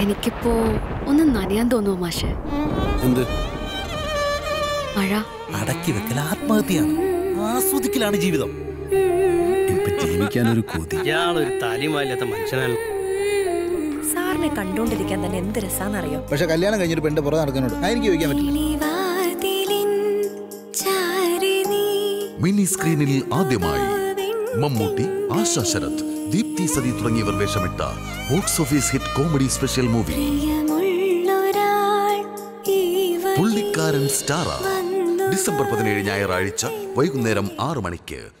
എനിക്കിപ്പോ ഒന്ന് നനയാൻ തോന്നുമോ മാഷെ? എന്ത്? മഴ. അടക്കി വെക്കൽ ആത്മഹത്യയാണ്. ആസ്വദിക്കലാണ് ജീവിതം. കൊതി. ഒരു സാറിനെ കണ്ടോണ്ടിരിക്കാൻ തന്നെ എന്ത് രസാന്നറിയോ? പക്ഷെ കല്യാണം കഴിഞ്ഞിട്ട് പെണ്ണ് പുറത്ത് നടക്കുന്നോട് എനിക്ക് ചോദിക്കാൻ പറ്റില്ല. മിനി സ്ക്രീനിൽ ആദ്യമായി മമ്മൂട്ടി ആശാ ശരത് ദീപ്തി സതി തുടങ്ങിയവർ വേഷമിട്ട box office hit comedy special movie. പുള്ളിക്കാരൻ സ്റ്റാറ. ഡിസംബർ പതിനേഴ് ഞായറാഴ്ച വൈകുന്നേരം ആറ് മണിക്ക്